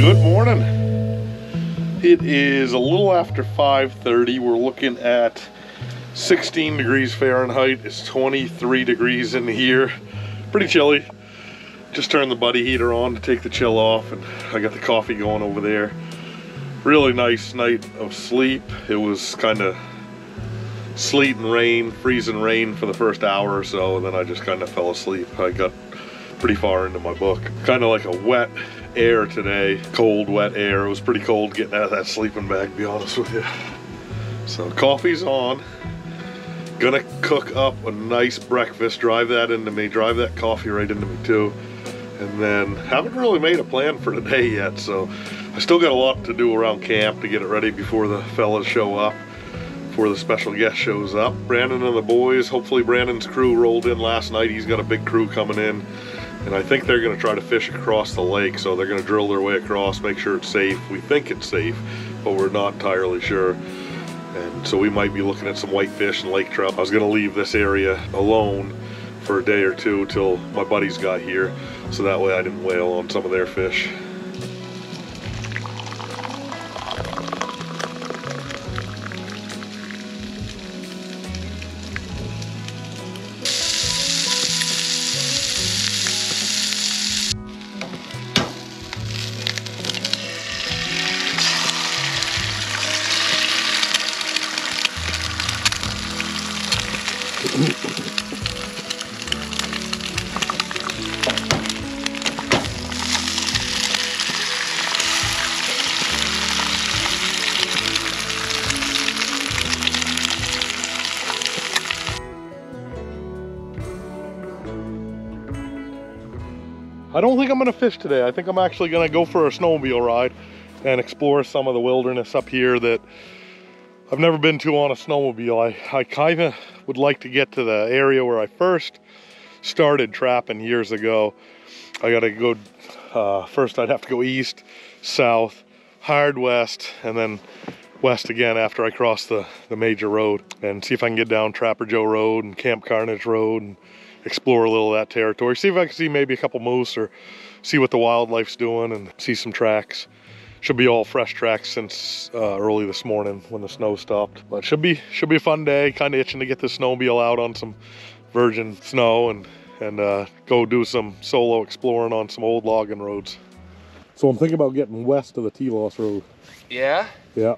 Good morning. It is a little after 5.30. We're looking at 16 degrees Fahrenheit. It's 23 degrees in here. Pretty chilly. Just turned the buddy heater on to take the chill off and I got the coffee going over there. Really nice night of sleep. It was kind of sleet and rain, freezing rain for the first hour or so, and then I just kind of fell asleep. I got pretty far into my book. Kind of like a wet air today, cold, wet air. It was pretty cold getting out of that sleeping bag, to be honest with you. So coffee's on. Gonna cook up a nice breakfast, drive that into me, drive that coffee right into me too. And then haven't really made a plan for today yet, so I still got a lot to do around camp to get it ready before the fellas show up, before the special guest shows up. Brandon and the boys, hopefully Brandon's crew rolled in last night. He's got a big crew coming in and I think they're going to try to fish across the lake so they're going to drill their way across make sure it's safe. We think it's safe but we're not entirely sure. And so we might be looking at some whitefish and lake trout. I was going to leave this area alone for a day or two till my buddies got here so that way I didn't whale on some of their fish I don't think I'm gonna fish today. I think I'm actually gonna go for a snowmobile ride and explore some of the wilderness up here that I've never been to on a snowmobile. I, I kind of would like to get to the area where I first started trapping years ago. I gotta go, uh, first I'd have to go east, south, hard west, and then west again after I cross the, the major road and see if I can get down Trapper Joe Road and Camp Carnage Road and explore a little of that territory. See if I can see maybe a couple moose or see what the wildlife's doing and see some tracks. Should be all fresh tracks since uh, early this morning when the snow stopped. But should be should be a fun day. Kind of itching to get the snowmobile out on some virgin snow and and uh, go do some solo exploring on some old logging roads. So I'm thinking about getting west of the Telos Road. Yeah? Yeah.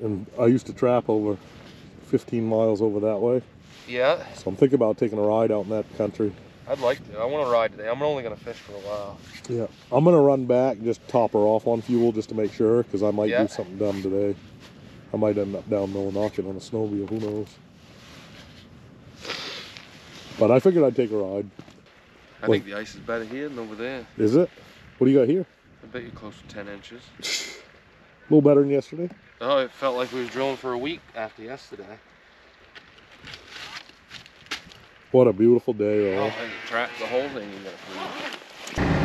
And I used to trap over 15 miles over that way. Yeah. So I'm thinking about taking a ride out in that country. I'd like to. I want to ride today. I'm only going to fish for a while. Yeah. I'm going to run back and just top her off on fuel just to make sure because I might Yeah. do something dumb today. I might end up down Millinocket on a snowmobile, who knows. But I figured I'd take a ride. I What? think the ice is better here than over there. Is it? What do you got here? I bet you're close to 10 inches. A little better than yesterday? Oh, it felt like we was drilling for a week after yesterday. What a beautiful day, Oh, though. and the, track, the whole thing you got to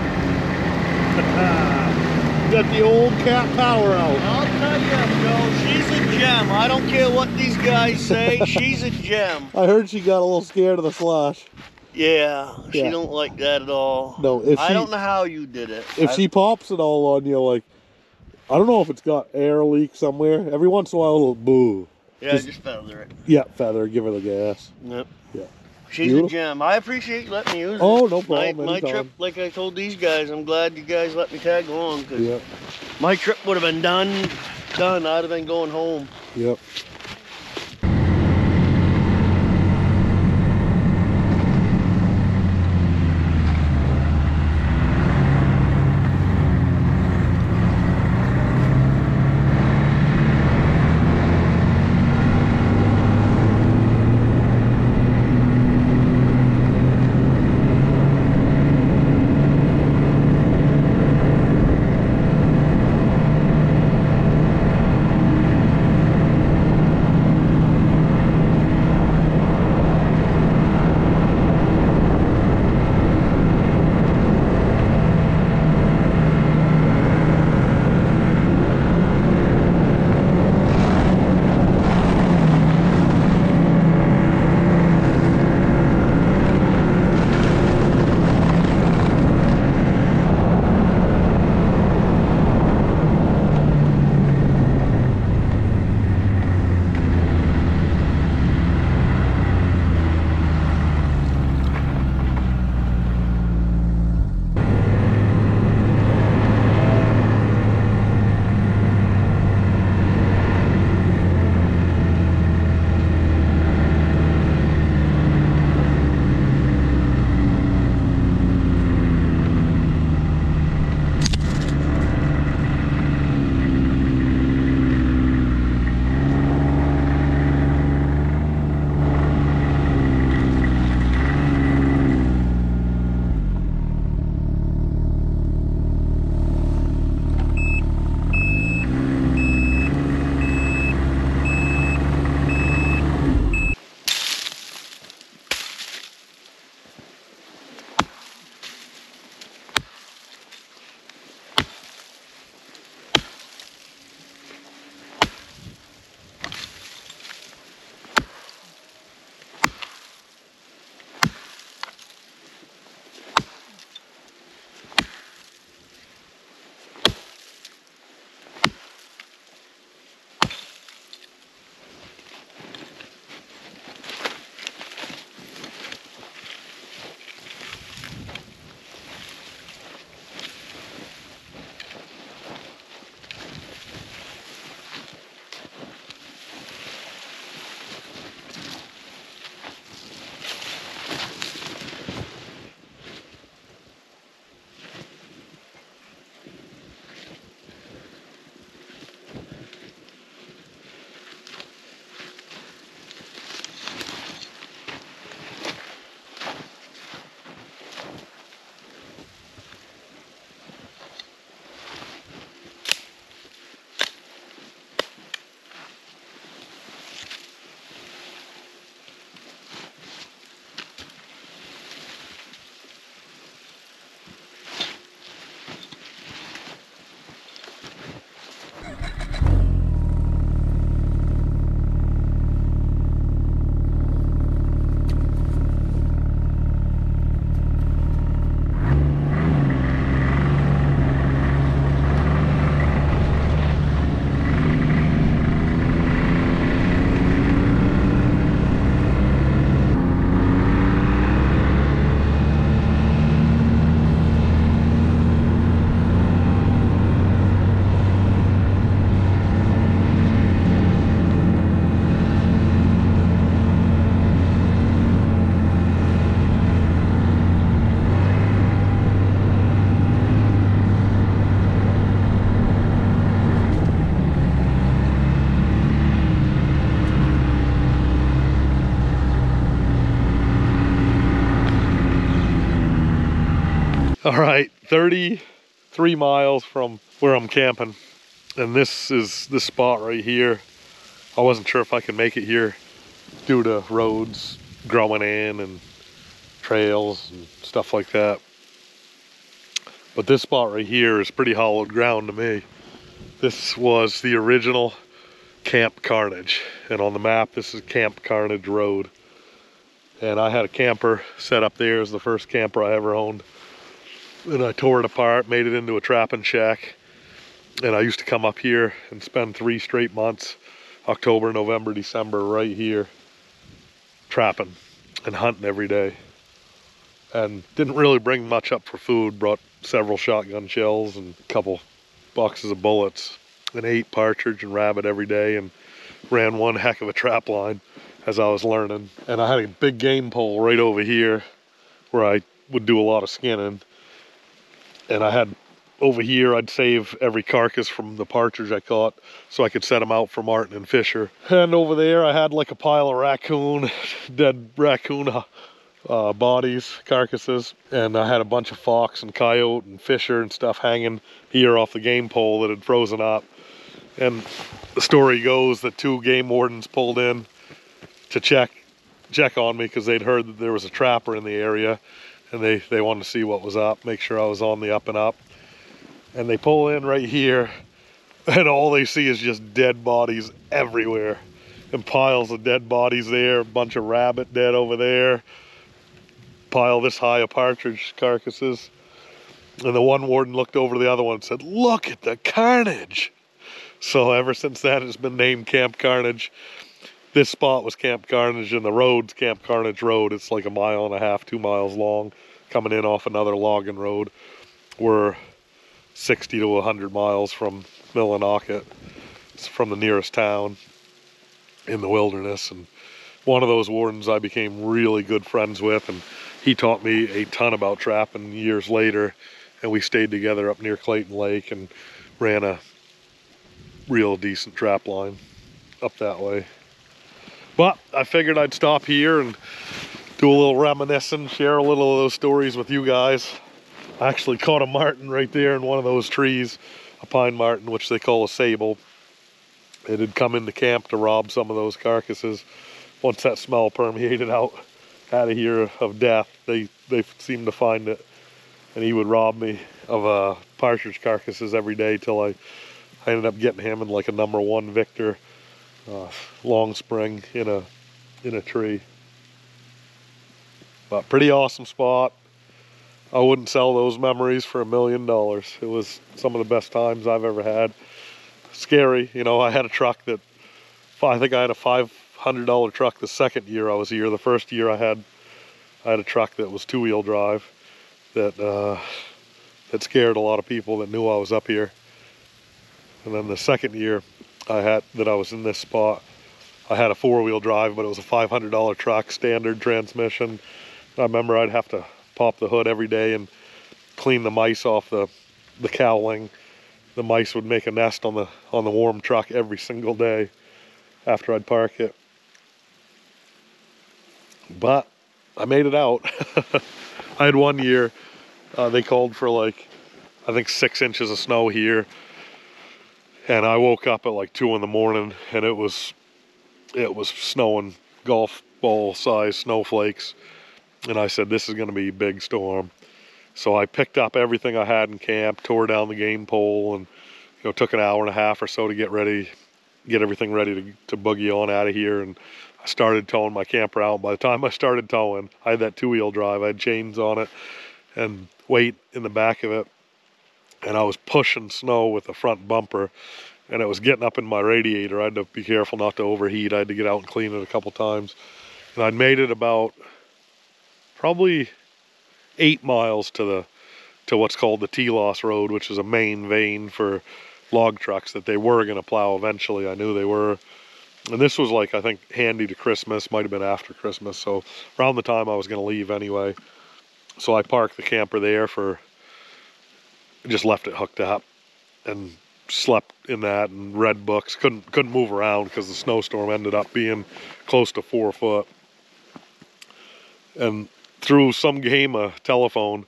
Got the old cat power out. I'll tell you, Joe, she's a gem. I don't care what these guys say, she's a gem. I heard she got a little scared of the slash. Yeah, she Yeah. don't like that at all. No, if I she don't know how you did it. if I- she pops it all on you, like I don't know if it's got air leak somewhere. Every once in a while, a little boo. yeah, just- just, feather it. Yeah, feather. Give her the gas. Yep. She's Beautiful. a gem. I appreciate you letting me use it. Oh, no problem, My, my trip, like I told these guys, I'm glad you guys let me tag along because Yep. my trip would have been done. Done. I'd have been going home. Yep. All right, 33 miles from where I'm camping. And this is this spot right here. I wasn't sure if I could make it here due to roads growing in and trails and stuff like that. But this spot right here is pretty hollowed ground to me. This was the original Camp Carnage. And on the map, this is Camp Carnage Road. And I had a camper set up there as the first camper I ever owned. And I tore it apart, made it into a trapping shack. And I used to come up here and spend three straight months, October, November, December, right here, trapping and hunting every day. And didn't really bring much up for food, brought several shotgun shells and a couple boxes of bullets and ate partridge and rabbit every day and ran one heck of a trap line as I was learning. And I had a big game pole right over here where I would do a lot of skinning. And I had over here, I'd save every carcass from the partridge I caught so I could set them out for Marten and Fisher. And over there, I had like a pile of raccoon, dead raccoon uh, bodies, carcasses, and I had a bunch of fox and coyote and fisher and stuff hanging here off the game pole that had frozen up. And the story goes that two game wardens pulled in to check check on me because they'd heard that there was a trapper in the area and they, they wanted to see what was up, make sure I was on the up and up. And they pull in right here and all they see is just dead bodies everywhere and piles of dead bodies there, a bunch of rabbit dead over there, pile this high of partridge carcasses. And the one warden looked over to the other one and said, Look at the carnage. So ever since that, it's been named Camp Carnage. This spot was Camp Carnage, and the road's Camp Carnage Road. It's like a mile and a half, two miles long, coming in off another logging road. We're 60 to 100 miles from Millinocket. It's from the nearest town in the wilderness. And one of those wardens I became really good friends with, and he taught me a ton about trapping years later. And we stayed together up near Clayton Lake and ran a real decent trap line up that way. But I figured I'd stop here and do a little reminiscing, share a little of those stories with you guys. I actually caught a marten right there in one of those trees, a pine marten, which they call a sable. It had come into camp to rob some of those carcasses. Once that smell permeated out out of here of death, they they seemed to find it, and he would rob me of uh, partridge carcasses every day till I I ended up getting him in like a number one Victor uh, long spring in a in a tree. But pretty awesome spot. I wouldn't sell those memories for a million dollars. It was some of the best times I've ever had. Scary, you know. I had a truck that I think I had a five hundred dollar truck the second year I was here. The first year I had I had a truck that was two wheel drive that uh, that scared a lot of people that knew I was up here. And then the second year I had that I was in this spot, I had a four wheel drive, but it was a five hundred dollar truck, standard transmission. I remember I'd have to pop the hood every day and clean the mice off the the cowling. The mice would make a nest on the on the warm truck every single day after I'd park it. But I made it out. I had one year, uh, they called for like, I think six inches of snow here. And I woke up at like two in the morning and it was, it was snowing golf ball size snowflakes. And I said, this is going to be a big storm. So I picked up everything I had in camp, tore down the game pole, and you know took an hour and a half or so to get ready, get everything ready to, to boogie on out of here. And I started towing my camper out. By the time I started towing, I had that two-wheel drive. I had chains on it and weight in the back of it, and I was pushing snow with the front bumper, and it was getting up in my radiator. I had to be careful not to overheat. I had to get out and clean it a couple times, and I'd made it about probably eight miles to the to what's called the Telos Road, which is a main vein for log trucks that they were going to plow eventually. I knew they were. And this was like, I think, handy to Christmas, might have been after Christmas. So around the time I was going to leave anyway. So I parked the camper there for, just left it hooked up and slept in that and read books. Couldn't couldn't move around because the snowstorm ended up being close to four foot. And through some game of telephone,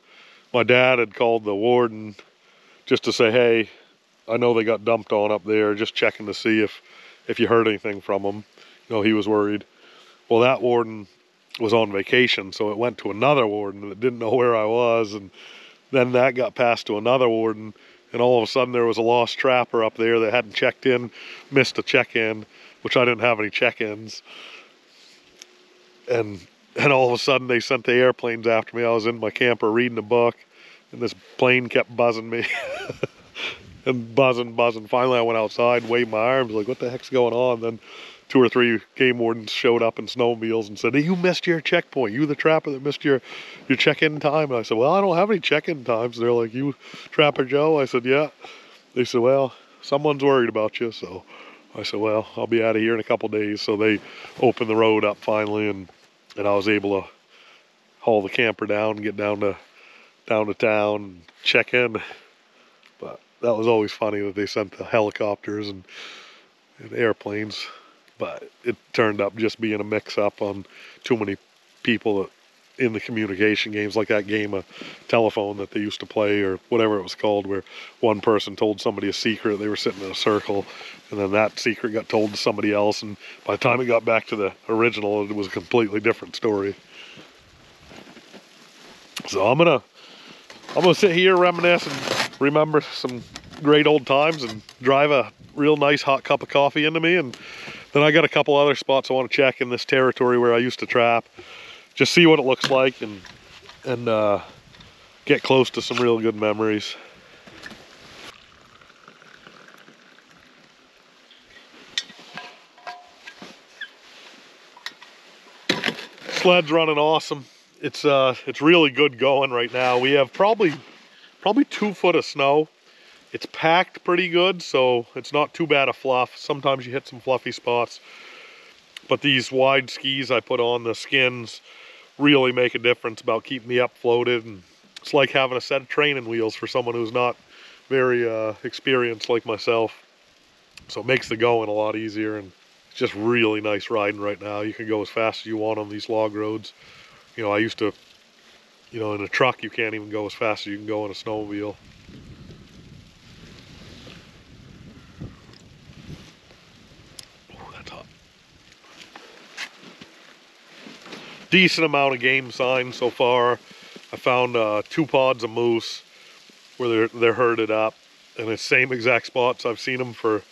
my dad had called the warden just to say, hey, I know they got dumped on up there, just checking to see if, if you heard anything from them. You know, he was worried. Well, that warden was on vacation, so it went to another warden that didn't know where I was, and then that got passed to another warden, and all of a sudden there was a lost trapper up there that hadn't checked in, missed a check-in, which I didn't have any check-ins. And and all of a sudden they sent the airplanes after me. I was in my camper reading a book, and this plane kept buzzing me. and buzzing, buzzing. Finally, I went outside, waved my arms, like, what the heck's going on? Then two or three game wardens showed up in snowmobiles and said, hey, you missed your checkpoint. You the trapper that missed your, your check-in time. And I said, well, I don't have any check-in times. They're like, you Trapper Joe? I said, yeah. They said, well, someone's worried about you. So I said, well, I'll be out of here in a couple days. So they opened the road up finally, and, and I was able to haul the camper down get down to down to town check in. But that was always funny that they sent the helicopters and, and airplanes but it turned up just being a mix-up on too many people that in the communication games like that game of telephone that they used to play or whatever it was called where one person told somebody a secret they were sitting in a circle and then that secret got told to somebody else and by the time it got back to the original it was a completely different story so i'm gonna i'm gonna sit here reminisce and remember some great old times and drive a real nice hot cup of coffee into me and then I got a couple other spots I want to check in this territory where I used to trap. Just see what it looks like and, and uh, get close to some real good memories. Sled's running awesome. It's uh, it's really good going right now. We have probably probably two foot of snow it's packed pretty good, so it's not too bad a fluff. Sometimes you hit some fluffy spots. But these wide skis I put on, the skins, really make a difference about keeping me up floated. And it's like having a set of training wheels for someone who's not very uh, experienced like myself. So it makes the going a lot easier and it's just really nice riding right now. You can go as fast as you want on these log roads. You know, I used to, you know, in a truck you can't even go as fast as you can go in a snowmobile. Decent amount of game signs so far. I found uh, two pods of moose where they're, they're herded up in the same exact spots I've seen them for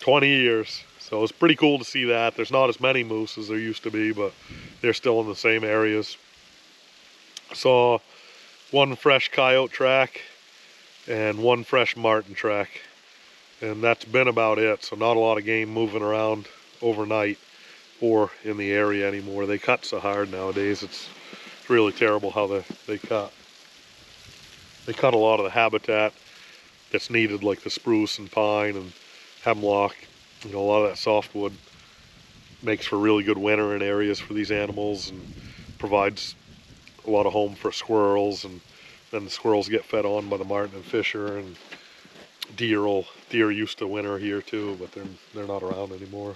20 years. So it's pretty cool to see that. There's not as many moose as there used to be, but they're still in the same areas. Saw one fresh coyote track and one fresh marten track. And that's been about it. So not a lot of game moving around overnight or in the area anymore. They cut so hard nowadays. It's really terrible how they, they cut. They cut a lot of the habitat that's needed like the spruce and pine and hemlock. You know, a lot of that softwood makes for really good wintering areas for these animals and provides a lot of home for squirrels and then the squirrels get fed on by the marten and fisher and deer will, deer used to winter here too but they're they're not around anymore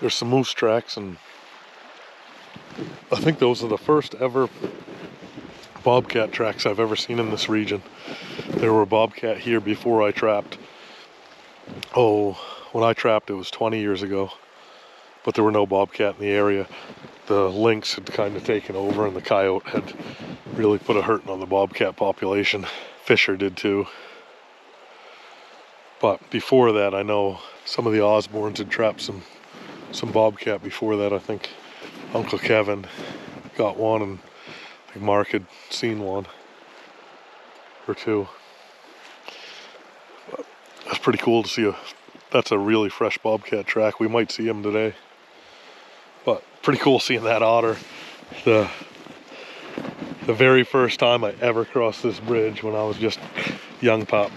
There's some moose tracks, and I think those are the first ever bobcat tracks I've ever seen in this region. There were bobcat here before I trapped. Oh, when I trapped, it was 20 years ago, but there were no bobcat in the area. The lynx had kind of taken over, and the coyote had really put a hurting on the bobcat population. Fisher did too. But before that, I know some of the Osbornes had trapped some some bobcat before that. I think Uncle Kevin got one, and I think Mark had seen one or two. But that's pretty cool to see a. That's a really fresh bobcat track. We might see him today, but pretty cool seeing that otter. The the very first time I ever crossed this bridge when I was just young pup.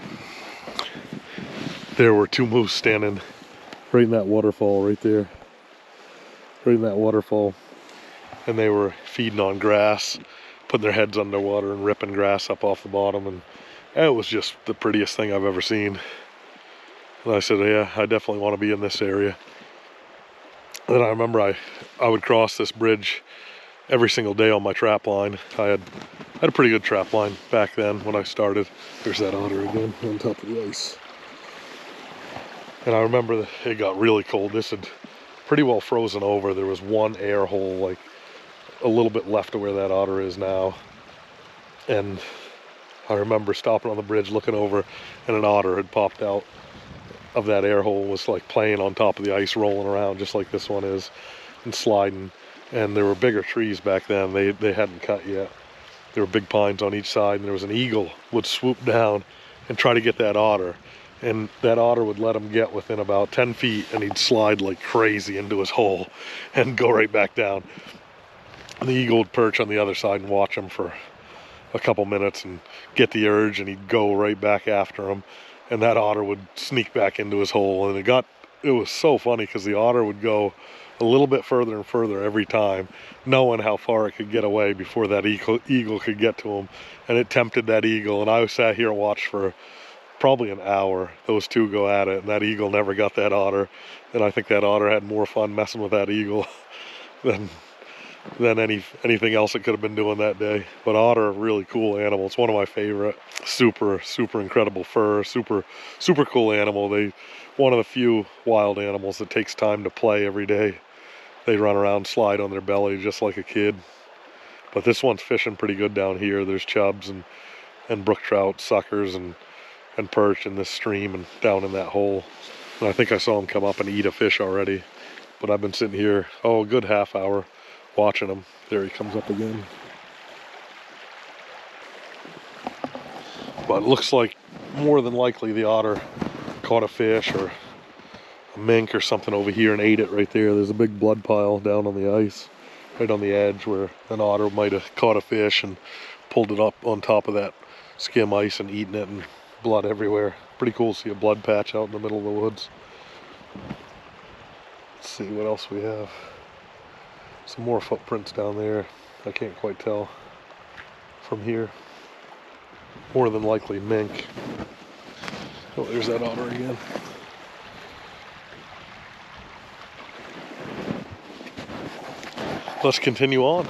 There were two moose standing right in that waterfall right there right in that waterfall. And they were feeding on grass, putting their heads underwater and ripping grass up off the bottom. And it was just the prettiest thing I've ever seen. And I said, yeah, I definitely want to be in this area. And I remember I, I would cross this bridge every single day on my trap line. I had, I had a pretty good trap line back then when I started. There's that otter again on top of the ice. And I remember it got really cold. This had pretty well frozen over. There was one air hole, like a little bit left of where that otter is now. And I remember stopping on the bridge, looking over, and an otter had popped out of that air hole, was like playing on top of the ice, rolling around just like this one is, and sliding. And there were bigger trees back then. They they hadn't cut yet. there were big pines on each side, and there was an eagle would swoop down and try to get that otter. And that otter would let him get within about 10 feet, and he'd slide like crazy into his hole and go right back down. The eagle would perch on the other side and watch him for a couple minutes and get the urge, and he'd go right back after him. And that otter would sneak back into his hole, and it got it was so funny because the otter would go a little bit further and further every time, knowing how far it could get away before that eagle, eagle could get to him. And it tempted that eagle. And I sat here and watched for probably an hour those two go at it. And that eagle never got that otter. And I think that otter had more fun messing with that eagle than than any anything else it could have been doing that day. But otter, really cool animal. It's one of my favorite. Super, super incredible fur. Super, super cool animal. They one of the few wild animals that takes time to play every day. They run around, slide on their belly just like a kid. But this one's fishing pretty good down here. There's chubs and, and brook trout, suckers, and, and perch in this stream and down in that hole. And I think I saw him come up and eat a fish already. But I've been sitting here, oh, a good half hour watching him. There he comes up again. But looks like more than likely the otter caught a fish or a mink or something over here and ate it right there. There's a big blood pile down on the ice, right on the edge where an otter might have caught a fish and pulled it up on top of that skim ice and eaten it and blood everywhere. Pretty cool to see a blood patch out in the middle of the woods. Let's see what else we have. Some more footprints down there. I can't quite tell from here. More than likely mink. Oh, there's that otter again. Let's continue on.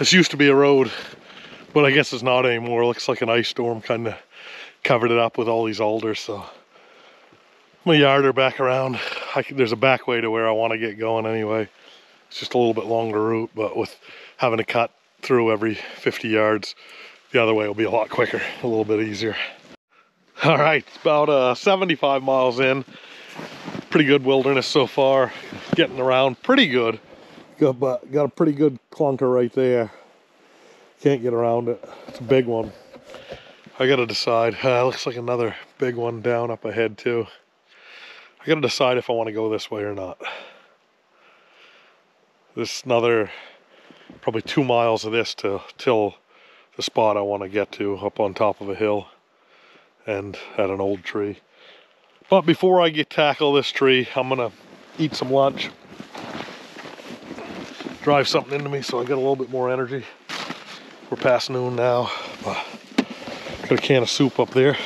This used to be a road, but I guess it's not anymore. It looks like an ice storm kind of covered it up with all these alders. So my yard yarder back around. There's a back way to where I want to get going anyway. It's just a little bit longer route, but with having to cut through every 50 yards, the other way will be a lot quicker, a little bit easier. All right, about uh, 75 miles in. Pretty good wilderness so far. Getting around pretty good. Got, got a pretty good clunker right there. Can't get around it. It's a big one. I gotta decide. Uh, looks like another big one down up ahead too. I gotta decide if I want to go this way or not. This another probably two miles of this to till the spot I want to get to up on top of a hill and at an old tree. But before I get tackle this tree, I'm gonna eat some lunch. Drive something into me so I get a little bit more energy. We're past noon now. But got a can of soup up there.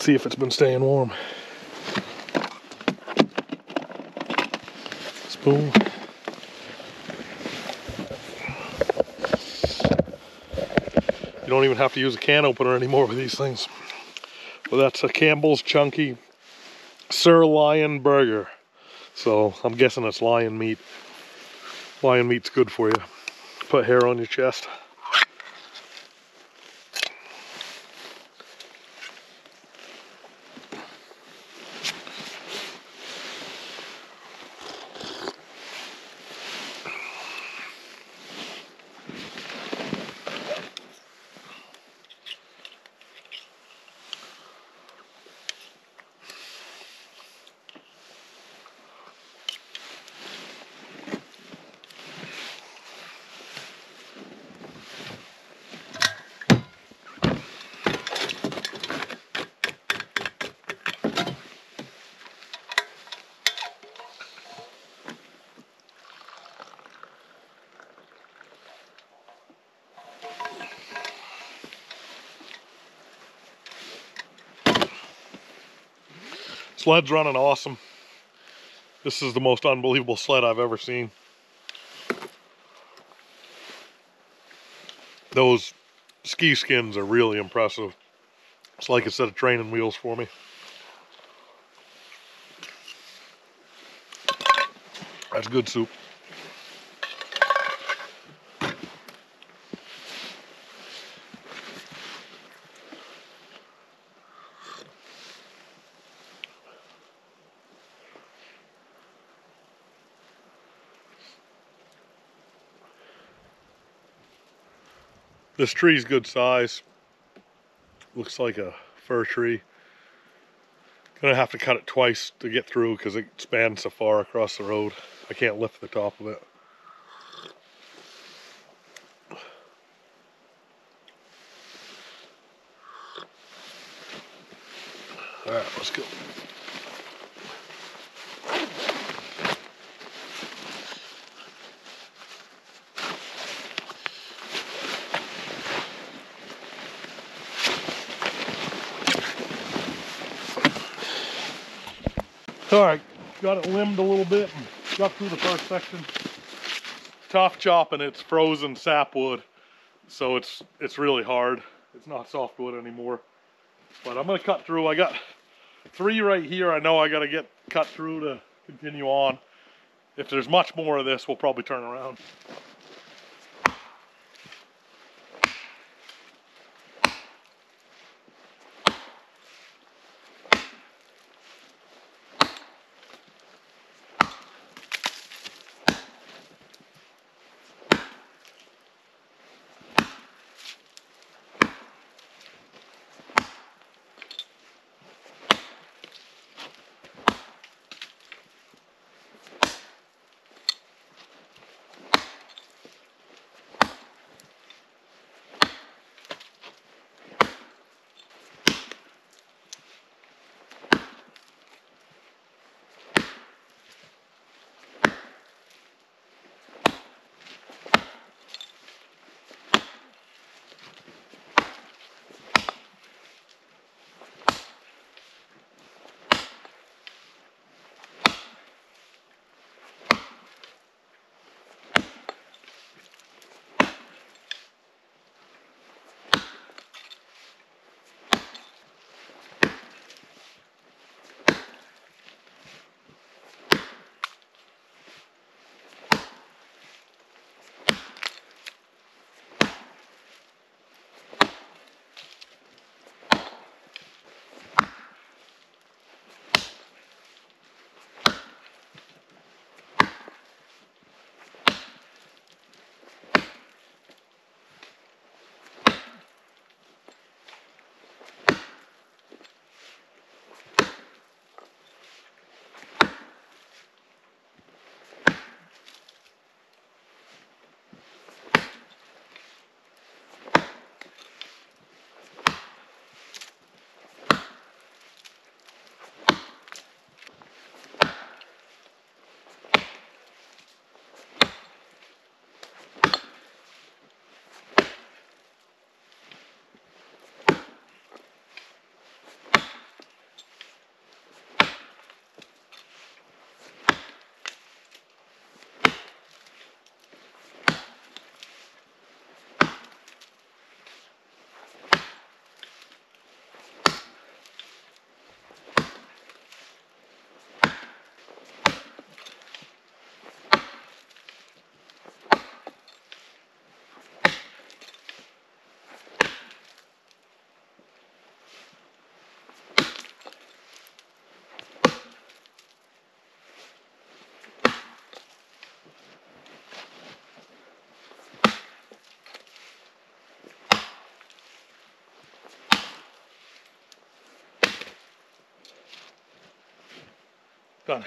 See if it's been staying warm. Spoon. You don't even have to use a can opener anymore with these things. Well, that's a Campbell's Chunky Sir Lion Burger. So I'm guessing it's lion meat. Lion meat's good for you. Put hair on your chest. Sled's running awesome. This is the most unbelievable sled I've ever seen. Those ski skins are really impressive. It's like a set of training wheels for me. That's good soup. This tree's good size. Looks like a fir tree. Gonna have to cut it twice to get through because it spans so far across the road. I can't lift the top of it. All right, let's go. All right, got it limbed a little bit and got through the first section. Tough chopping, it's frozen sapwood, so it's it's really hard. It's not softwood anymore. But I'm gonna cut through. I got three right here. I know I gotta get cut through to continue on. If there's much more of this, we'll probably turn around. Gone.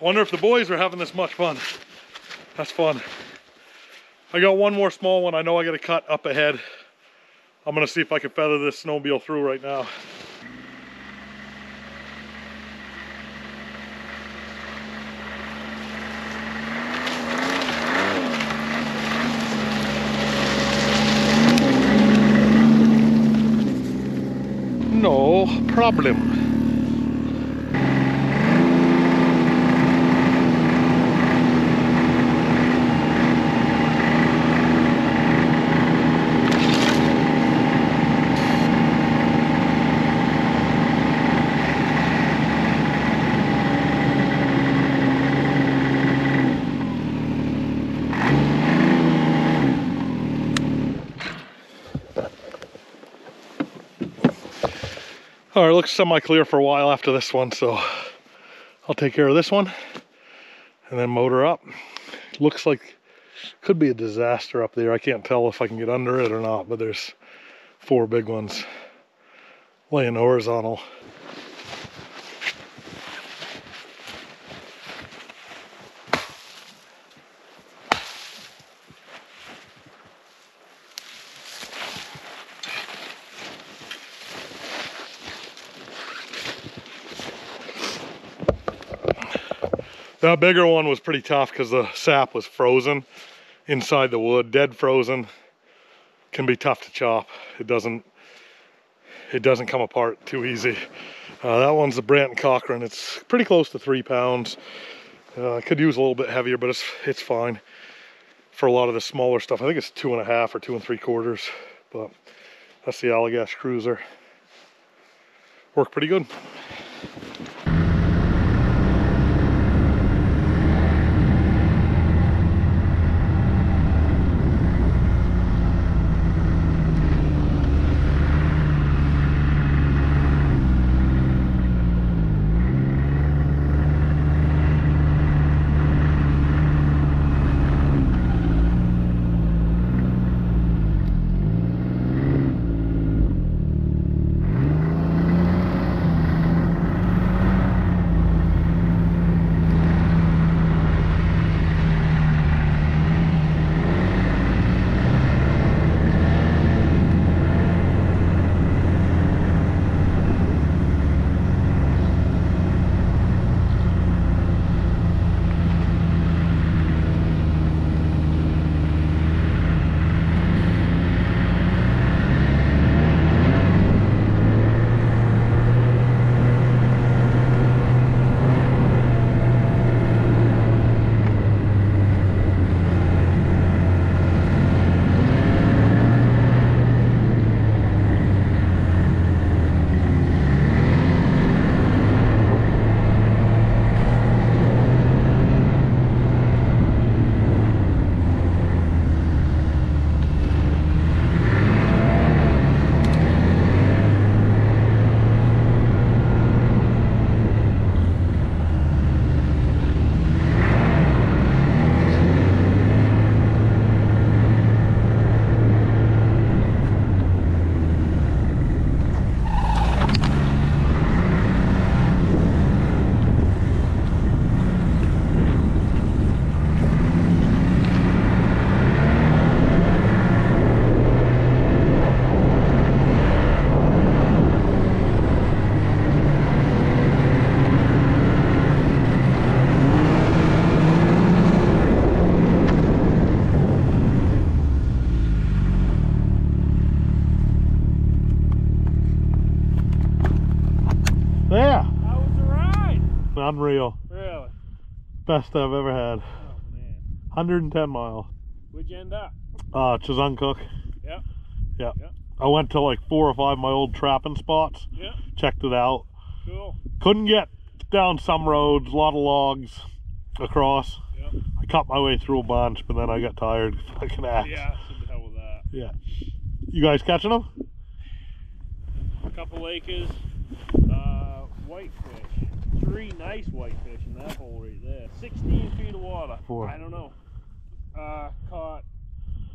Done. Wonder if the boys are having this much fun. That's fun. I got one more small one. I know I got to cut up ahead. I'm gonna see if I can feather this snowmobile through right now. No problem. All right, looks semi-clear for a while after this one, so I'll take care of this one and then motor up. Looks like could be a disaster up there. I can't tell if I can get under it or not, but there's four big ones laying horizontal. That bigger one was pretty tough because the sap was frozen inside the wood, dead frozen. Can be tough to chop. It doesn't it doesn't come apart too easy. Uh, that one's the Brant & Cochran. It's pretty close to three pounds. Uh, could use a little bit heavier, but it's it's fine for a lot of the smaller stuff. I think it's two and a half or two and three quarters, but that's the Allagash Cruiser. Worked pretty good. Unreal. Really? Best I've ever had. Oh man. 110 mile. Where'd you end up? Uh, Chesuncook. Yep. Yeah. Yep. I went to like four or five of my old trapping spots, Yep. checked it out. Cool. Couldn't get down some roads, a lot of logs across. Yep. I cut my way through a bunch, but then I got tired. Fucking ass. Yeah. To hell with that. Yeah. You guys catching them? A couple acres. Uh, whitefish. Three nice whitefish in that hole right there. 16 feet of water. Four. I don't know. Uh, caught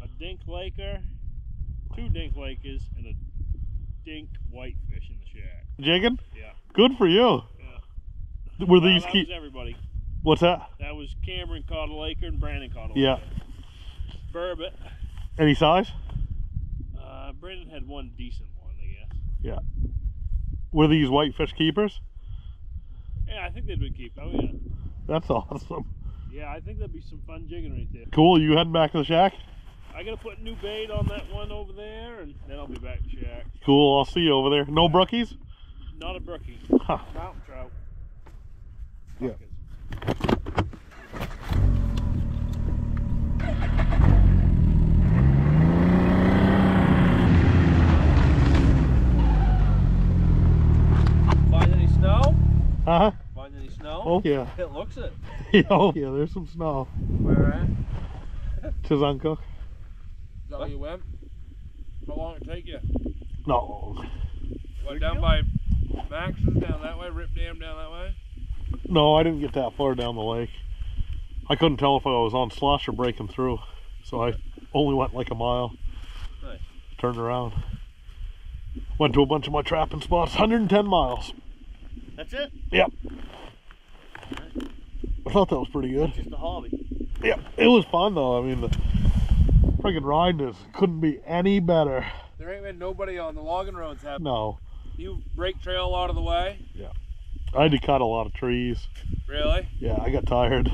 a dink laker, two dink lakers, and a dink whitefish in the shack. Jigging? Yeah. Good for you. Yeah. Were Well, these keep? everybody. What's that? That was Cameron caught a laker and Brandon caught a laker. Yeah. Burbot. Any size? Uh, Brandon had one decent one, I guess. Yeah. Were these whitefish keepers? Yeah, I think they'd been keep. Oh yeah. That's awesome. Yeah, I think that'd be some fun jigging right there. Cool. You heading back to the shack? I gotta put new bait on that one over there, and then I'll be back to shack. Cool. I'll see you over there. No brookies? Not a brookie. Huh. Mountain trout. Yeah any snow? Uh huh. Find any snow? Oh yeah. It looks it. oh yeah. There's some snow. Where at? Chesuncook. Is that where you went? How long it take you? No. What, down by Max's down that way? Rip Dam down that way? No, I didn't get that far down the lake. I couldn't tell if I was on slush or breaking through, so I only went like a mile. Nice. Turned around. Went to a bunch of my trapping spots. 110 miles. That's it? Yep. I thought that was pretty good. Just a hobby. Yeah, it was fun though. I mean, the friggin' ride is couldn't be any better. There ain't been nobody on the logging roads have No, you break trail out of the way? Yeah. I had to cut a lot of trees. Really? Yeah, I got tired.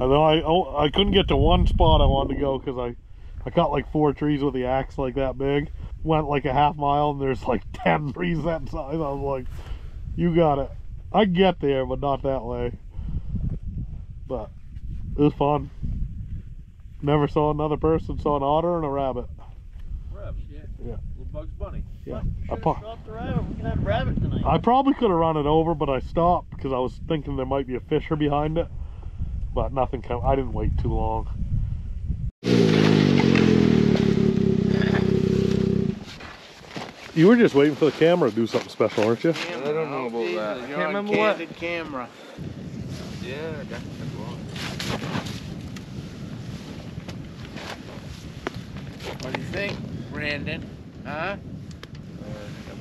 I know I oh, I couldn't get to one spot I wanted to go because I I cut like four trees with the axe like that big. Went like a half mile and there's like ten trees that size. I was like, you got it. I get there, but not that way. But it was fun. Never saw another person. Saw an otter and a rabbit. Rabbit, yeah. Yeah. Little Bugs Bunny. Yeah. I have the rabbit. We can have rabbit tonight. I probably could have run it over, but I stopped because I was thinking there might be a fisher behind it. But nothing came. I didn't wait too long. You were just waiting for the camera to do something special, aren't you? I don't know about that. I can't remember what. what. camera. Yeah, I got that wrong. What do you think, Brandon? Huh? Uh, I think I'm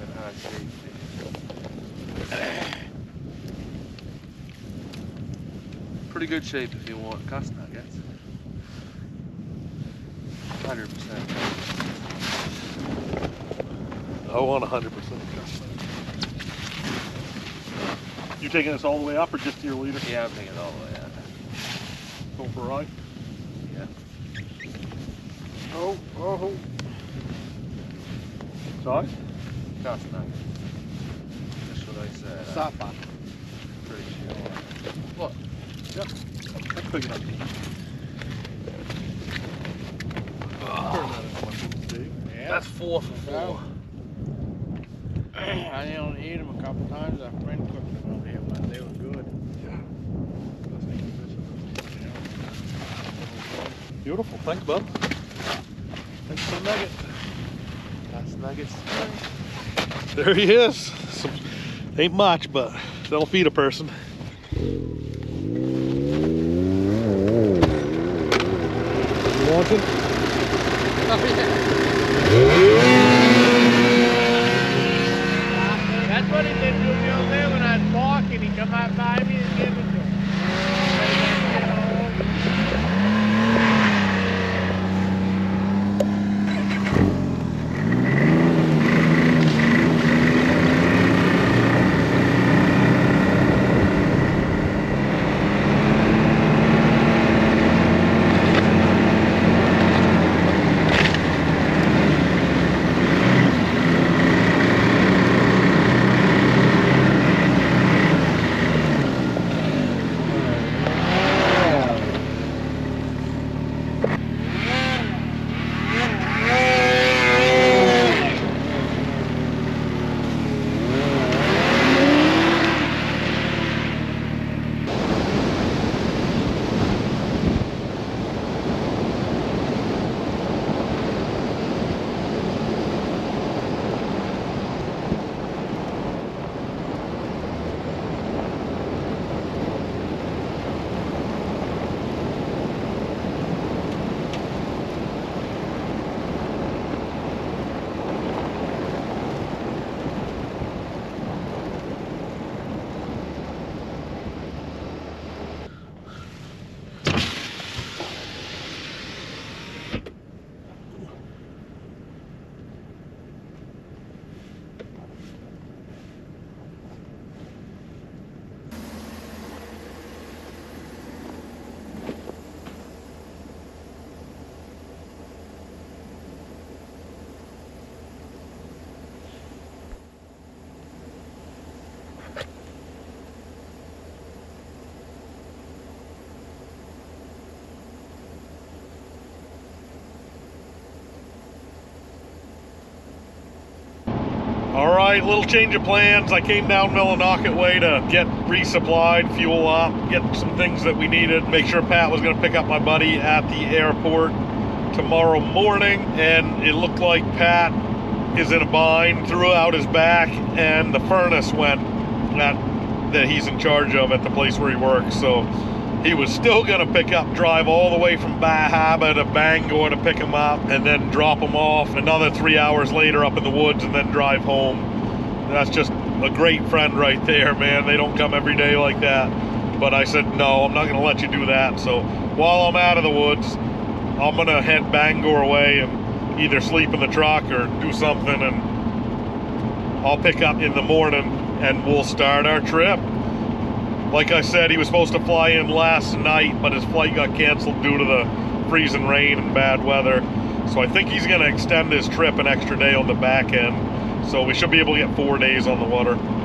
in. Pretty good shape if you want cusk nuggets. 100%. I want 100%. You taking this all the way up or just to your leader? Yeah, I'm thinking all the way out. Going for a ride? Yeah. Oh, oh. Sorry? Cusk nuggets. That's what I said. I'm Supper. pretty sure. That's big enough. Ah. That's four for four. I only ate them a couple times. Our friend cooked them out here, but they were good. Beautiful. Thanks, bud. Thanks for the nugget. Cusk nuggets. There he is. Some, ain't much, but that'll feed a person. You watching? That's oh, he did to me over there when I was walking. He come out by me right, little change of plans. I came down Millinocket Way to get resupplied, fuel up, get some things that we needed. Make sure Pat was going to pick up my buddy at the airport tomorrow morning, and it looked like Pat is in a bind. Threw out his back, and the furnace went that that he's in charge of at the place where he works. So he was still going to pick up, drive all the way from Bahaba to Bangor to pick him up, and then drop him off another three hours later up in the woods, and then drive home. That's just a great friend right there, man. They don't come every day like that. But I said, no, I'm not going to let you do that. So while I'm out of the woods, I'm going to head Bangor away and either sleep in the truck or do something, and I'll pick up in the morning and we'll start our trip. Like I said, he was supposed to fly in last night, but his flight got canceled due to the freezing rain and bad weather. So I think he's going to extend his trip an extra day on the back end. So we should be able to get four days on the water.